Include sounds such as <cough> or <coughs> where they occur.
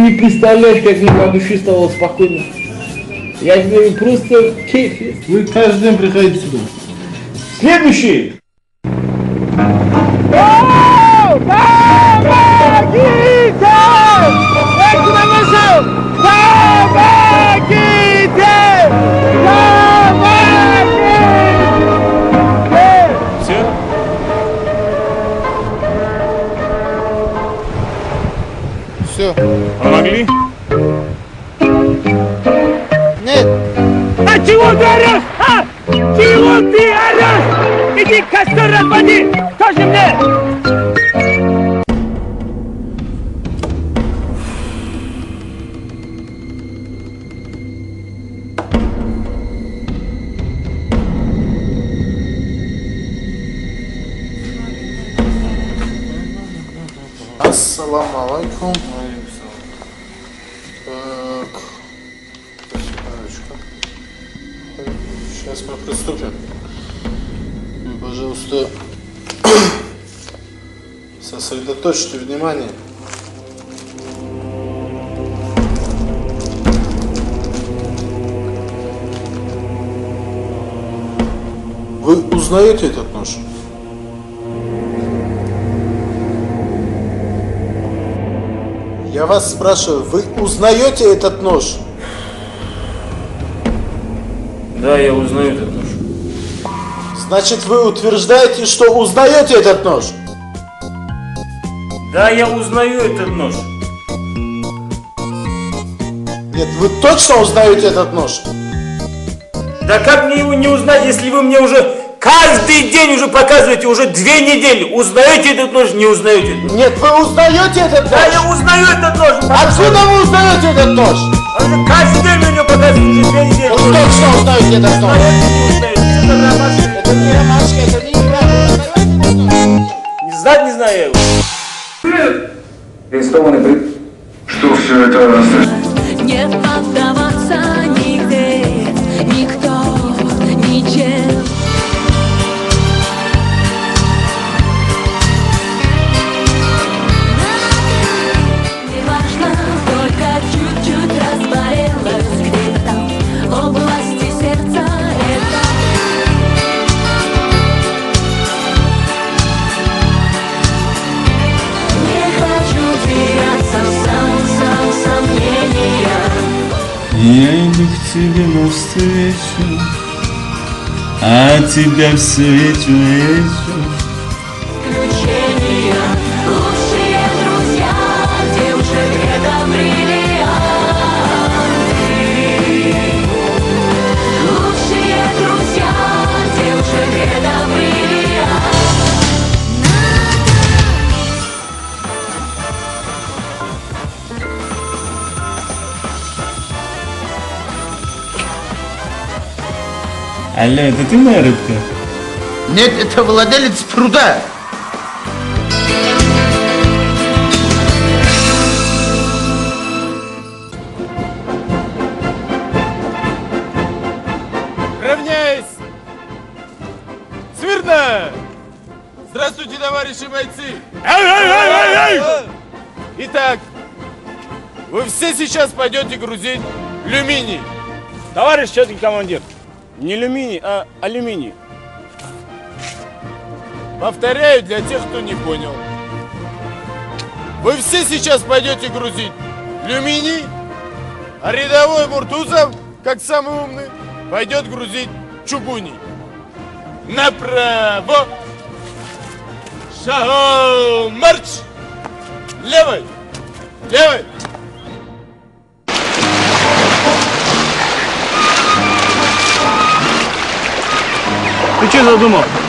не представляешь, как мне на душе стало спокойно. Я говорю, просто есть. Вы каждый день приходите сюда. Следующий. Все? Все. Помогли? Нет. А чего ты орешь? А? Чего ты орешь? Иди костер разводи! Тоже мне! Ассаламу алейкум. Так. Сейчас мы приступим. Пожалуйста, <coughs> сосредоточьте внимание. Вы узнаете этот нож? Я вас спрашиваю, вы узнаете этот нож? Да, я узнаю этот нож. Значит, вы утверждаете, что узнаете этот нож? Да, я узнаю этот нож. Нет, вы точно узнаете этот нож? Да как мне его не узнать, если вы мне уже каждый день уже показываете, уже две недели. Узнаете этот нож, не узнаете этот нож? Нет, вы узнаете этот нож? Да, я узнаю этот нож. Откуда вы узнаете этот нож? Он же каждый день мне показывает уже две недели. Вы точно узнаете этот нож? Что ромашка? Это не ромашка, это не. Вы? Не знать не знаю я его. арестованы при... Что все это? Не поддаваться Я иду к тебе навстречу, а тебя все вечу, Алло, это ты моя рыбка? Нет, это владелец пруда. Равняйсь! Смирно! Здравствуйте, товарищи бойцы! Итак, вы все сейчас пойдете грузить люминий. Товарищ четкий командир. Не алюминий, а алюминий. Повторяю для тех, кто не понял. Вы все сейчас пойдете грузить люминий, а рядовой Муртузов, как самый умный, пойдет грузить чугуний. Направо! Шагом марш! Левой! Левой! Ты что задумал?